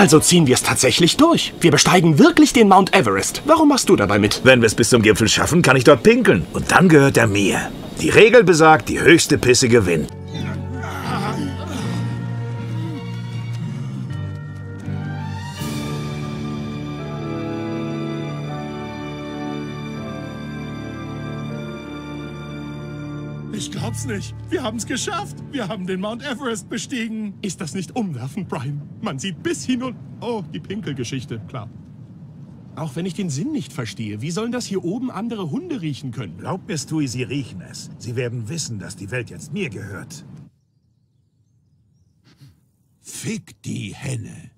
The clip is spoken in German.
Also ziehen wir es tatsächlich durch. Wir besteigen wirklich den Mount Everest. Warum machst du dabei mit? Wenn wir es bis zum Gipfel schaffen, kann ich dort pinkeln. Und dann gehört er mir. Die Regel besagt, die höchste Pisse gewinnt. Ich glaub's nicht. Wir haben's geschafft. Wir haben den Mount Everest bestiegen. Ist das nicht umwerfend, Brian? Man sieht bis hinunter... Oh, die Pinkelgeschichte, klar. Auch wenn ich den Sinn nicht verstehe, wie sollen das hier oben andere Hunde riechen können? Glaub mir, Stewie, sie riechen es. Sie werden wissen, dass die Welt jetzt mir gehört. Fick die Henne.